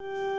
you